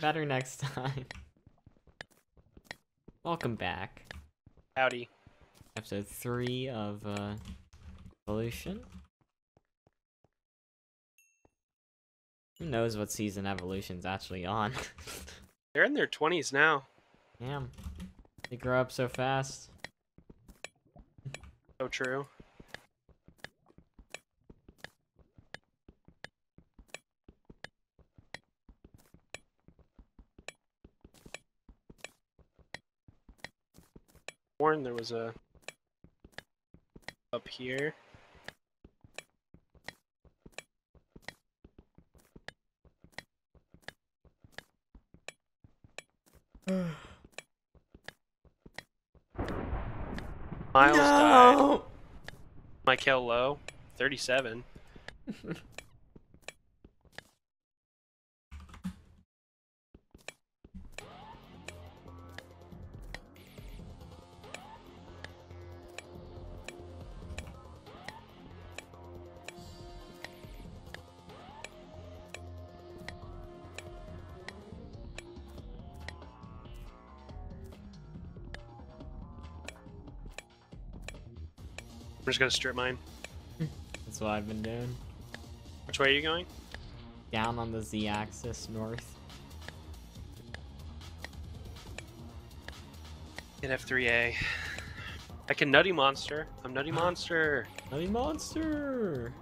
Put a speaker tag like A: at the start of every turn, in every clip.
A: Better next time. Welcome back.
B: Howdy.
A: Episode 3 of, uh, Evolution. Who knows what season Evolution's actually on?
B: They're in their 20s now.
A: Damn. They grow up so fast.
B: So true. There was a up here. Miles died. Michael Lowe, 37. just gonna strip mine.
A: That's what I've been doing.
B: Which way are you going?
A: Down on the z-axis, north.
B: Hit F3A. I can Nutty Monster. I'm Nutty Monster.
A: Nutty Monster!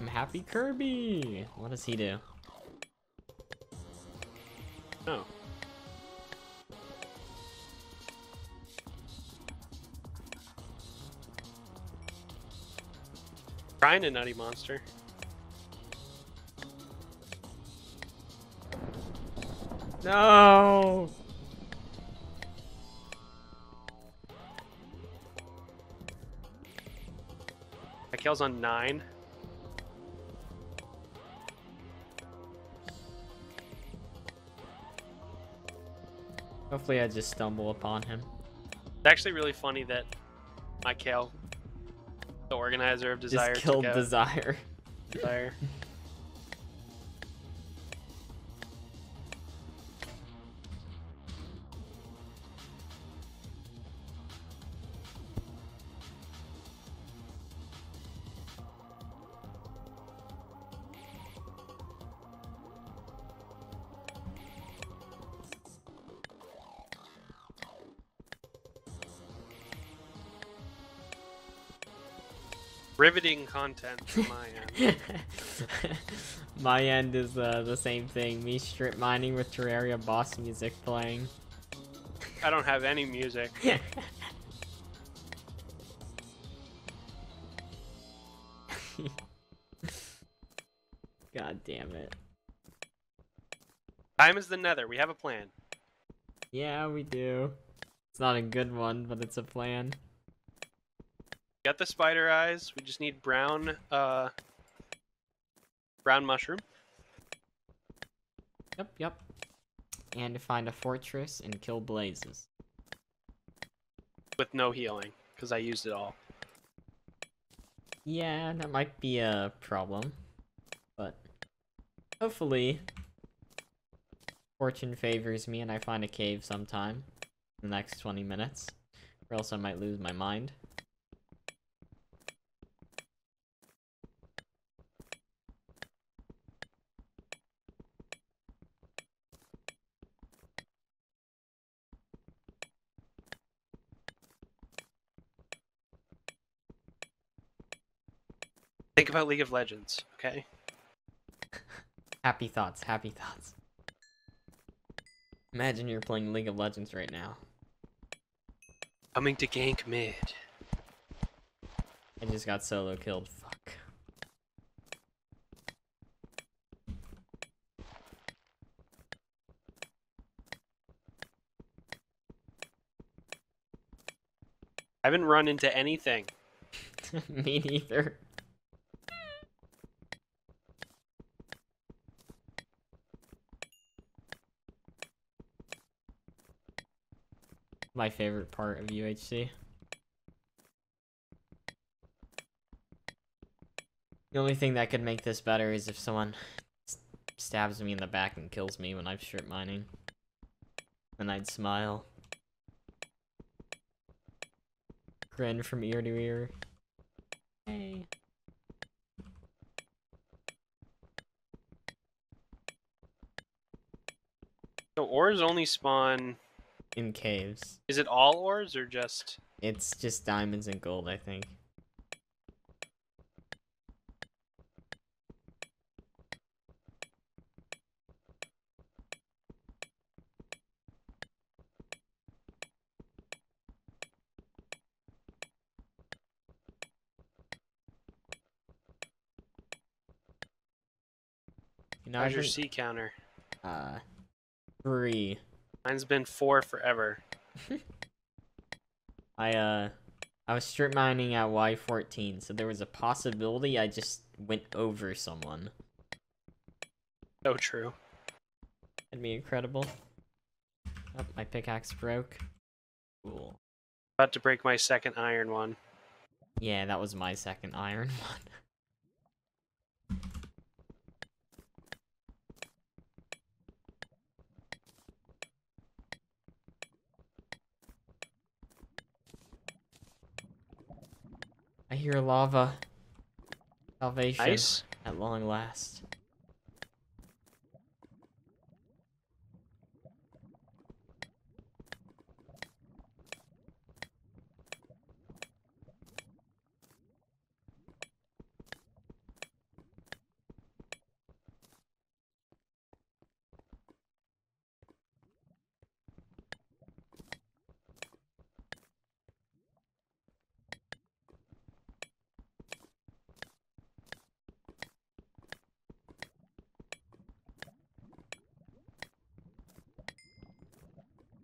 A: I'm Happy Kirby! What does he do?
B: Trying to Nutty Monster.
A: No!
B: Michael's on 9.
A: Hopefully I just stumble upon him.
B: It's actually really funny that Michael, the organizer of Desire,
A: just killed Desire.
B: Desire. Riveting content from my end.
A: My end is uh, the same thing. Me strip mining with Terraria boss music playing.
B: I don't have any music.
A: God damn it.
B: Time is the nether. We have a plan.
A: Yeah, we do. It's not a good one, but it's a plan.
B: Got the spider eyes. We just need brown, uh, brown mushroom.
A: Yep, yep. And to find a fortress and kill blazes.
B: with no healing because I used it all.
A: Yeah, that might be a problem. But hopefully fortune favors me and I find a cave sometime in the next 20 minutes. Or else I might lose my mind.
B: About League of Legends, okay?
A: Happy thoughts, happy thoughts. Imagine you're playing League of Legends right now.
B: Coming to gank mid.
A: I just got solo killed. Fuck.
B: I haven't run into anything.
A: Me neither. My favorite part of UHC. The only thing that could make this better is if someone s- stabs me in the back and kills me when I'm strip mining. And I'd smile. Grin from ear to ear. Hey.
B: So ores only spawn.
A: In caves.
B: Is it all ores or just?
A: It's just diamonds and gold, I think.
B: How's your C counter?
A: uh, three.
B: Mine's been four forever.
A: I uh I was strip mining at Y14, so there was a possibility I just went over someone.
B: So true.
A: That'd be incredible. Oh, my pickaxe broke. Cool.
B: About to break my second iron one.
A: Yeah, that was my second iron one. I hear lava. Salvation
B: Nice.
A: at long last.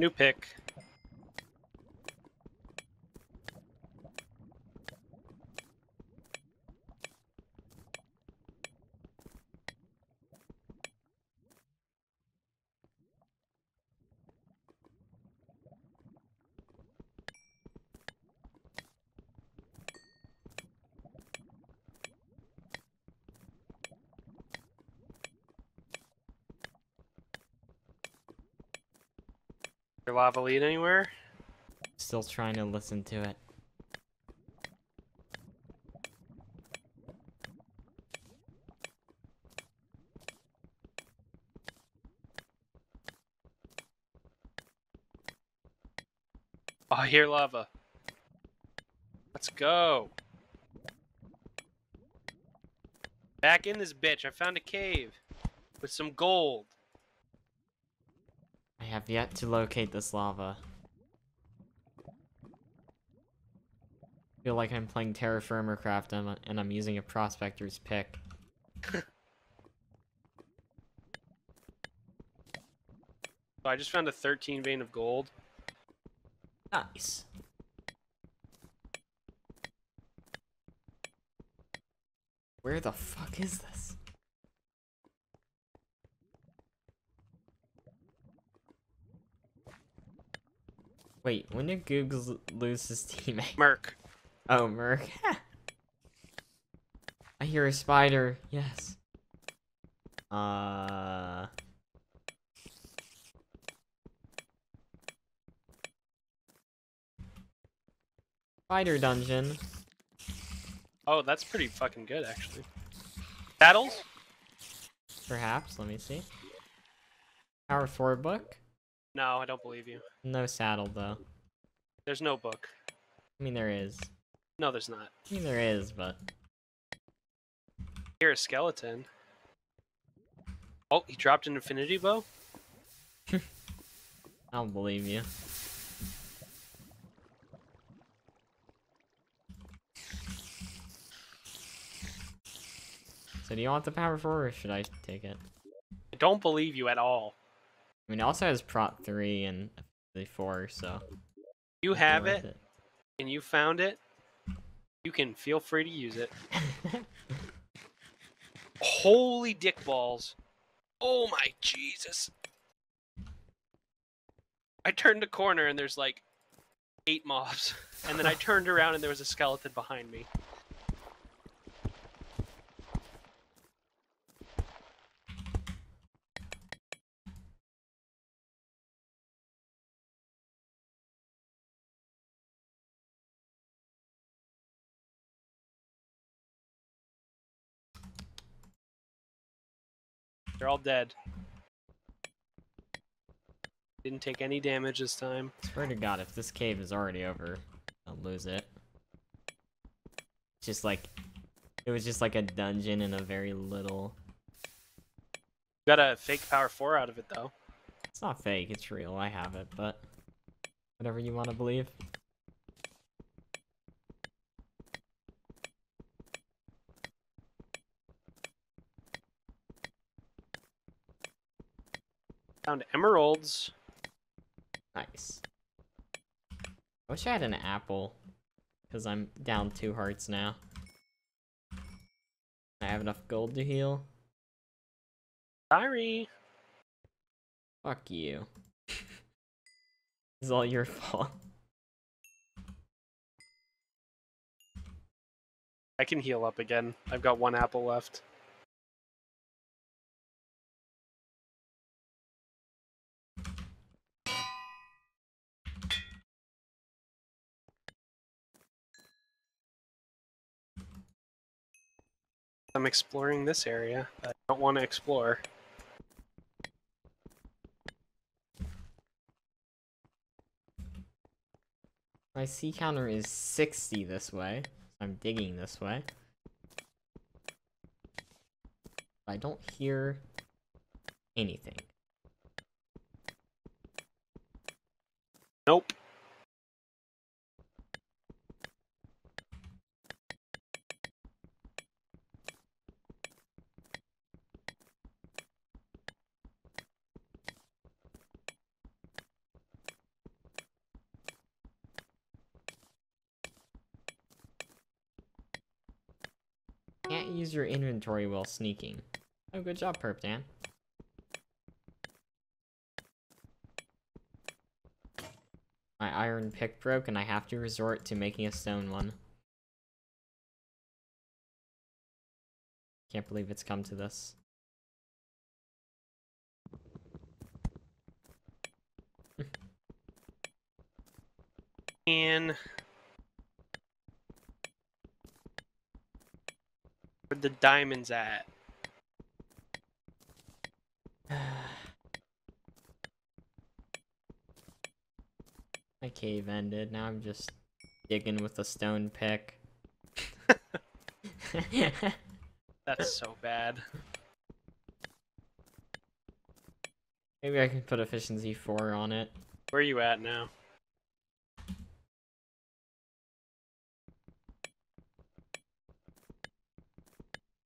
B: New pick. Your lava lead anywhere?
A: Still trying to listen to it.
B: Oh, I hear lava. Let's go. Back in this bitch. I found a cave with some gold.
A: Have yet to locate this lava. feel like I'm playing TerraFirmaCraft and I'm- and I'm using a prospector's pick.
B: I just found a 13 vein of gold.
A: Nice. Where the fuck is this? Wait, when did Google lose his teammate?
B: Merc.
A: Oh, Merc. I hear a spider. Yes. Uh. Spider dungeon.
B: Oh, that's pretty fucking good, actually. Battles?
A: Perhaps. Let me see. Power forward book.
B: No, I don't believe you.
A: No saddle though.
B: There's no book.
A: I mean there is.
B: No, there's not.
A: I mean there is, but
B: Here, a skeleton. Oh, he dropped an infinity bow?
A: I don't believe you. So do you want the power forward or should I take it?
B: I don't believe you at all.
A: I mean, it also has prot 3 and the 4, so.
B: You have
A: worth
B: it, and you found it. You can feel free to use it. Holy dick balls. Oh my Jesus. I turned a corner and there's like eight mobs. And then I turned around and there was a skeleton behind me. They're all dead. Didn't take any damage this time.
A: Swear to God, if this cave is already over, I'll lose it. Just like, it was just like a dungeon in a very little.
B: Got a fake power four out of it though.
A: It's not fake, it's real. I have it, but whatever you want to believe.
B: Found emeralds.
A: Nice. I wish I had an apple, because I'm down two hearts now. I have enough gold to heal.
B: Sorry.
A: Fuck you. it's all your fault.
B: I can heal up again. I've got one apple left. I'm exploring this area. I don't want to explore.
A: My C counter is 60 this way. So I'm digging this way. I don't hear anything.
B: Nope.
A: Can't use your inventory while sneaking. Oh, good job, Perp Dan. My iron pick broke and I have to resort to making a stone one. Can't believe it's come to this.
B: And the diamonds at?
A: My cave ended. Now I'm just digging with a stone pick.
B: That's so bad.
A: Maybe I can put efficiency 4 on it.
B: Where are you at now?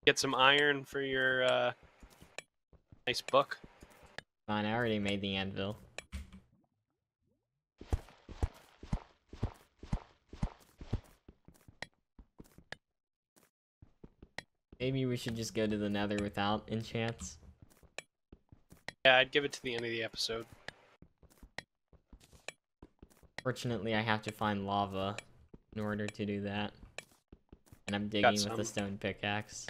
B: Get some iron for your uh, nice book.
A: Fine, I already made the anvil. Maybe we should just go to the nether without enchants.
B: Yeah, I'd give it to the end of the episode.
A: Fortunately, I have to find lava in order to do that. And I'm digging with a stone pickaxe.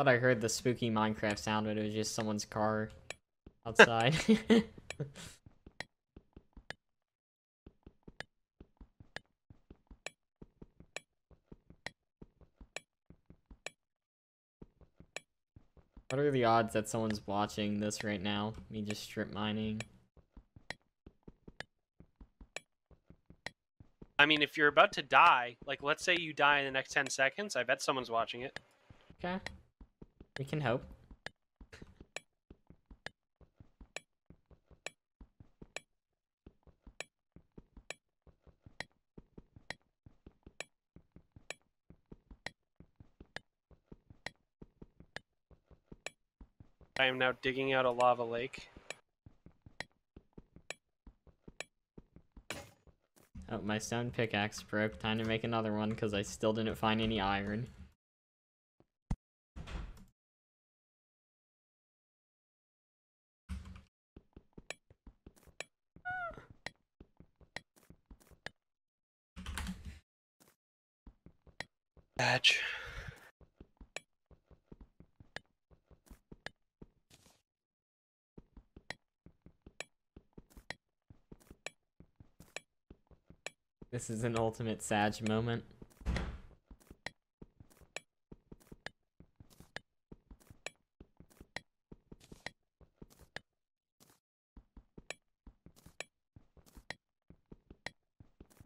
A: Thought I heard the spooky Minecraft sound, but it was just someone's car outside. What are the odds that someone's watching this right now? Me just strip mining.
B: I mean, if you're about to die, like let's say you die in the next 10 seconds, I bet someone's watching it.
A: Okay. We can hope.
B: I am now digging out a lava lake.
A: Oh, my stone pickaxe broke. Time to make another one because I still didn't find any iron. This is an ultimate Sag moment.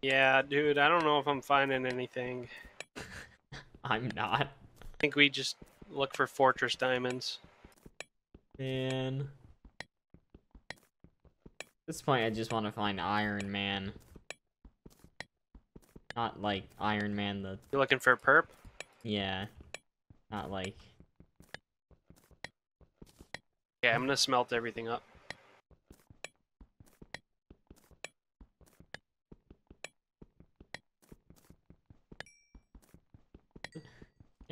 B: Yeah, dude, I don't know if I'm finding anything.
A: I'm not.
B: I think we just look for fortress diamonds.
A: Man. At this point, I just want to find Iron Man. Not like Iron Man the...
B: You're looking for a perp?
A: Yeah. Not like...
B: Yeah, I'm gonna smelt everything up.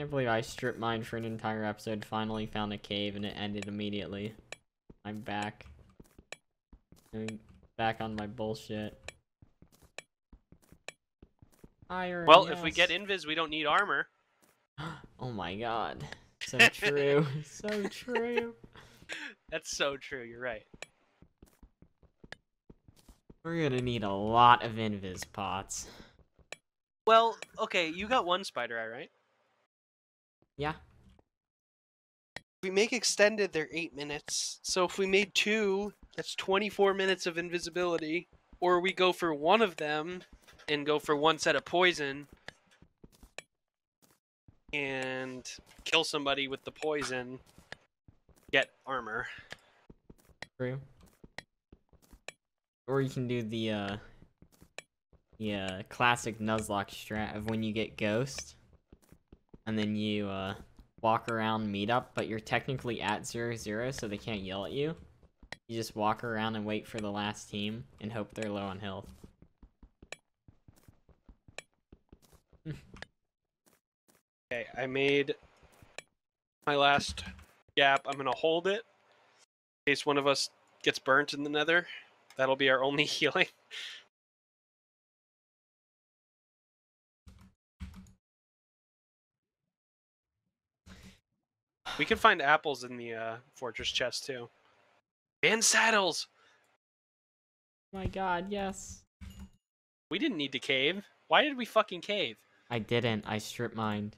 A: Can't believe I strip mined for an entire episode, finally found a cave, and it ended immediately. I'm back. I'm back on my bullshit. Iron,
B: Well, if we get invis, we don't need armor.
A: Oh my god. So true. so true.
B: That's so true. You're right.
A: We're gonna need a lot of invis pots.
B: Well, okay, you got one spider eye, right?
A: Yeah.
B: we make extended, they're eight minutes. So if we made two, that's 24 minutes of invisibility. Or we go for one of them and go for one set of poison and kill somebody with the poison, get armor.
A: True. Or you can do the uh the uh, classic Nuzlocke strat of when you get ghost and then you uh walk around meetup, but you're technically at zero zero so they can't yell at you. You just walk around and wait for the last team and hope they're low on health.
B: Okay, I made my last gap. I'm gonna hold it in case one of us gets burnt in the nether. That'll be our only healing. We can find apples in the uh, fortress chest too. And saddles.
A: my god, yes.
B: We didn't need to cave. Why did we fucking cave?
A: I didn't. I strip mined.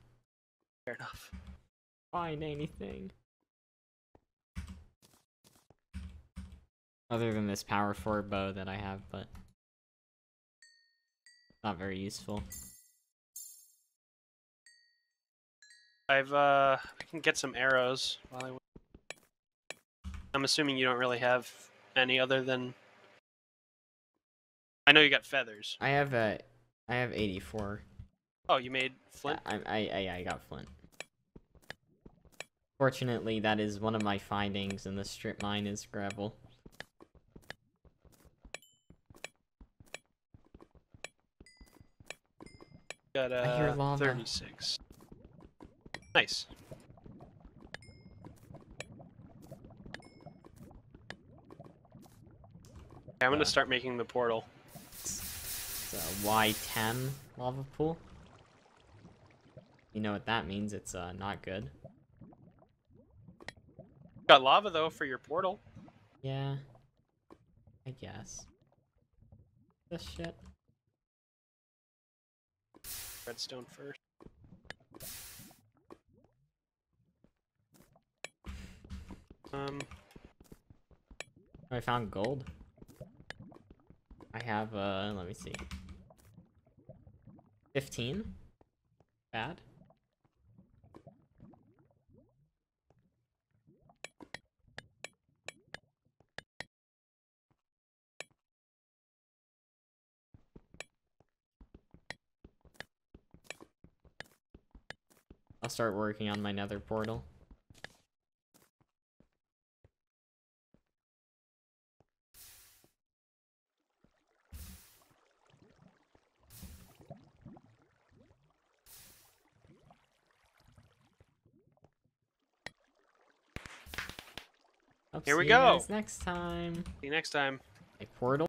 B: Fair enough.
A: Find anything. Other than this power 4 bow that I have, but not very useful.
B: I've uh, I can get some arrows while I. wait. I'm assuming you don't really have any other than. I know you got feathers.
A: I have a, I have 84.
B: Oh, you made flint.
A: I, I, I, I got flint. Fortunately, that is one of my findings in the strip mine is gravel.
B: Got
A: I hear
B: uh, 36. Nice. I'm gonna
A: Uh.
B: start making the portal.
A: It's a Y10 lava pool. You know what that means? It's uh, not good.
B: Got lava though for your portal.
A: Yeah. I guess. This shit.
B: Redstone first. Um,
A: I found gold. I have, uh, let me see. 15? Bad? I'll start working on my nether portal.
B: Here we go.
A: Next time.
B: see you next time.
A: A portal.